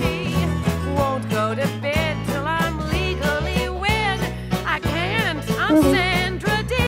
Won't go to bed till I'm legally wed. I can't, I'm mm-hmm. sad.